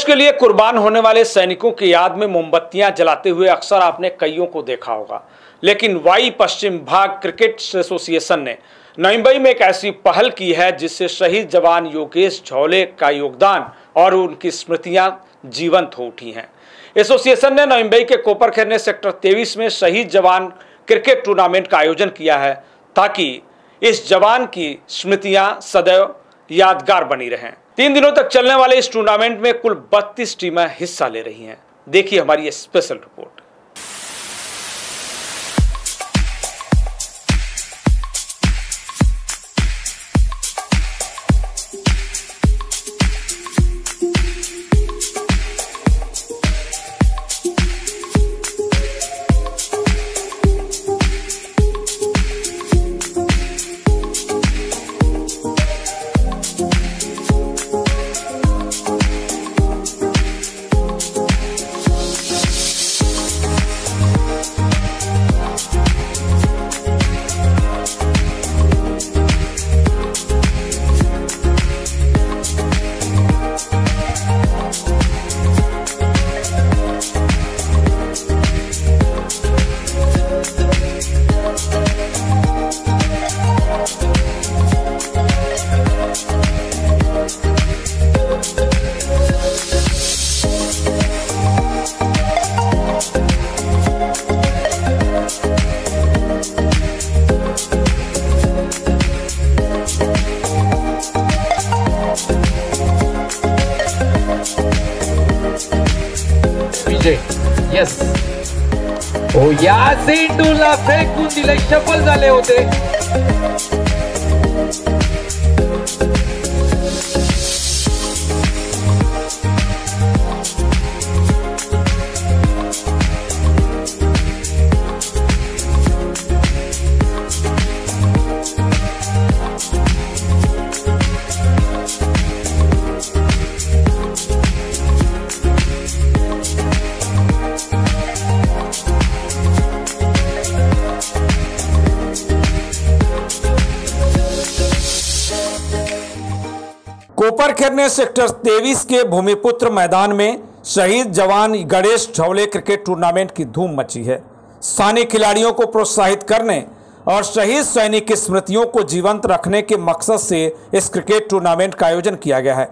देश के लिए कुर्बान होने वाले सैनिकों की याद में मोमबत्तियाँ जलाते हुए अक्सर आपने कईयों को देखा होगा। लेकिन वाई पश्चिम भाग क्रिकेट एसोसिएशन ने नईम्बई में एक ऐसी पहल की है जिससे शहीद जवान योगेश झौले का योगदान और उनकी स्मृतियाँ जीवंत हो उठी हैं। एसोसिएशन ने नईम्बई के कोपर खेरने सेक्टर तेईस में शहीद जवान क्रिकेट टूर्नामेंट का आयोजन किया है ताकि इस जवान की स्मृतियाँ सदैव यादगार बनी रहें। तीन दिनों तक चलने वाले इस टूर्नामेंट में कुल 32 टीमें हिस्सा ले रही हैं। देखिए हमारी स्पेशल रिपोर्ट विजय येस हो या सेंटूला फेकून दिले सफल झाले होते। कोपर खेरने सेक्टर तेईस के भूमिपुत्र मैदान में शहीद जवान गणेश झवले क्रिकेट टूर्नामेंट की धूम मची है। स्थानीय खिलाड़ियों को प्रोत्साहित करने और शहीद सैनिक की स्मृतियों को जीवंत रखने के मकसद से इस क्रिकेट टूर्नामेंट का आयोजन किया गया है।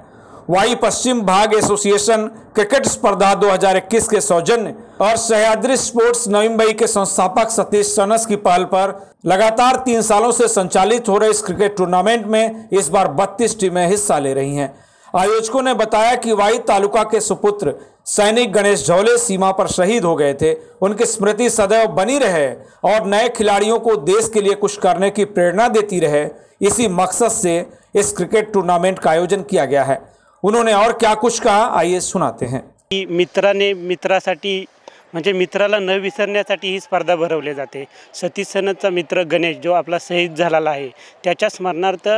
वाई पश्चिम भाग एसोसिएशन क्रिकेट स्पर्धा 2021 के सौजन्य और सह्याद्री स्पोर्ट्स नवी के संस्थापक सतीश सनस की पहल पर लगातार तीन सालों से संचालित हो रहे इस क्रिकेट टूर्नामेंट में इस बार 32 टीमें हिस्सा ले रही हैं। आयोजकों ने बताया कि वाई तालुका के सुपुत्र सैनिक गणेश झौले सीमा पर शहीद हो गए थे। उनकी स्मृति सदैव बनी रहे और नए खिलाड़ियों को देश के लिए कुछ करने की प्रेरणा देती रहे। इसी मकसद से इस क्रिकेट टूर्नामेंट का आयोजन किया गया है। उन्होंने और क्या कुछ कहा, आइए सुनाते हैं। की मित्राने मित्रासाठी म्हणजे मित्राला न विसरण्यासाठी ही स्पर्धा भरवली जाते. सतीश सनदचा मित्र गणेश जो आपला शहीद झालेला आहे त्याच्या स्मरणार्थ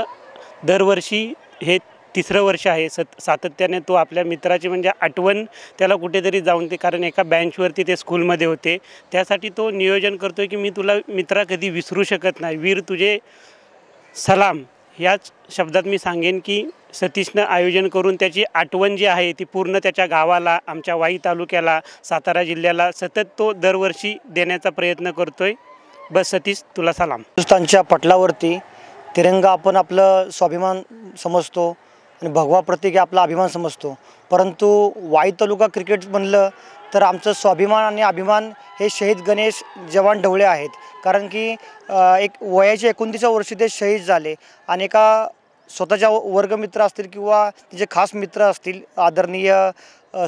दरवर्षी हे तिसरं वर्ष आहे. सत सातत्याने तो आपल्या मित्राची म्हणजे आठवण त्याला कुठेतरी जाऊन ते कारण एका बँचवरती ते स्कूलमध्ये होते. त्यासाठी तो नियोजन करतो आहे की मी तुला मित्रा कधी विसरू शकत नाही. वीर तुझे सलाम. याच शब्दात मी सांगेन की सतीशनं आयोजन करून त्याची आठवण जी आहे ती पूर्ण त्याच्या गावाला आमच्या वाई तालुक्याला सातारा जिल्ह्याला सतत तो दरवर्षी देण्याचा प्रयत्न करतोय. बस सतीश तुला सलाम. हिंदुस्थानच्या पटलावरती तिरंगा आपण आपलं स्वाभिमान समजतो आणि भगवा प्रतीक आपला अभिमान समजतो. परंतु वाई तालुका क्रिकेट म्हणलं तर आमचं स्वाभिमान आणि अभिमान हे शहीद गणेश जवान ढवळे आहेत. कारण की एक वयाचे एकोणतीस वर्षी ते शहीद झाले आणि एका स्वतःच्या वर्गमित्र असतील किंवा तिचे खास मित्र असतील आदरणीय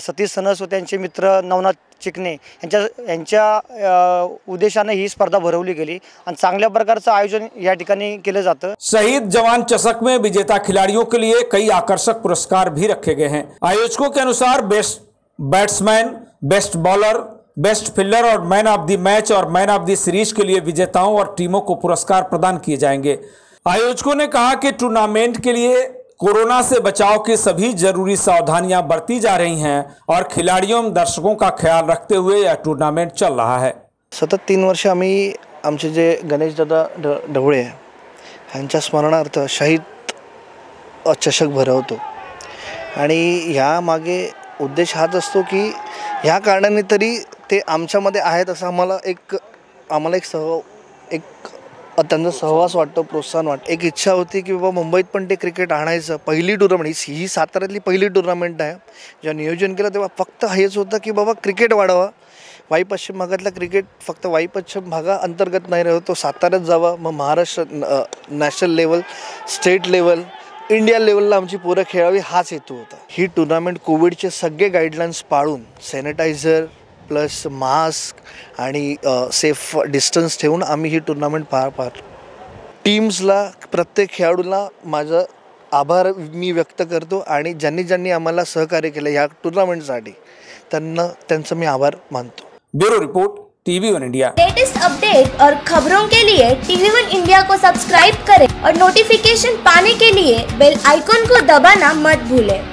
सतीश सनस व त्यांचे मित्र नवनाथ चिकणे यांच्या यांच्या उद्देशाने ही स्पर्धा भरवली गेली आणि चांगल्या प्रकारचं आयोजन या ठिकाणी केलं जातं. शहीद जवान चषक में विजेता खिलाड़ियों के लिए कई आकर्षक पुरस्कार भी रखे गए हैं। आयोजकों के अनुसार best batsman best bowler, best fielder और मैन ऑफ़ द मैच और मैन ऑफ़ द सीरीज़ के लिए विजेताओं और टीमों को पुरस्कार प्रदान किए जाएँगे। आयोजकों ने कहा कि टूर्नामेंट के लिए कोरोना से बचाव की सभी ज़रूरी सावधानियाँ बरती जा रही हैं और खिलाड़ियों, दर्शकों का ख्याल रखते हुए यह टूर्नामेंट चल रहा है। सतत तीन वर्ष आम्ही आमचे जे गणेशदादा ढ, ढवळे यांच्या स्मरणार्थ शहीद चषक भरवतो. आणि ह्यामागे उद्देश हाच असतो की ह्या कारणाने तरी ते आमच्यामध्ये आहेत असं आम्हाला एक आम्हाला एक सह एक त्यांचा सहवास वाटतो प्रोत्साहन वाटतं. एक इच्छा होती की बाबा मुंबईत पण ते क्रिकेट आणायचं. पहिली टुर्नामेंट ही ही साताऱ्यातली पहिली टुर्नामेंट आहे. जेव्हा नियोजन केलं तेव्हा फक्त हेच होतं की बाबा क्रिकेट वाढावा. वाई पश्चिम भागातला क्रिकेट फक्त वाई पश्चिम भागा अंतर्गत नाही राहतो तो साताऱ्यात जावा. मग Maharashtra national level state level India लेवलला आमची पोरं खेळावी हाच हेतू होता. ही टुर्नामेंट कोविडचे सगळे गाईडलाईन्स पाळून सॅनिटायझर प्लस मास्क आणि सेफ डिस्टन्स ठेवून आम्ही ही टुर्नामेंट पार पार टीम्सला प्रत्येक खेळाडूला माझं आभार मी व्यक्त करतो आणि ज्यांनी ज्यांनी आम्हाला सहकार्य केलं ह्या टुर्नामेंटसाठी त्यांना त्यांचं मी आभार मानतो. Bureau report TV one India. Latest update और खबरों के लिए टीवी वन इंडिया को सब्सक्राइब करें और नोटिफिकेशन पाने के लिए बेल आइकॉन को दबाना मत भूलें।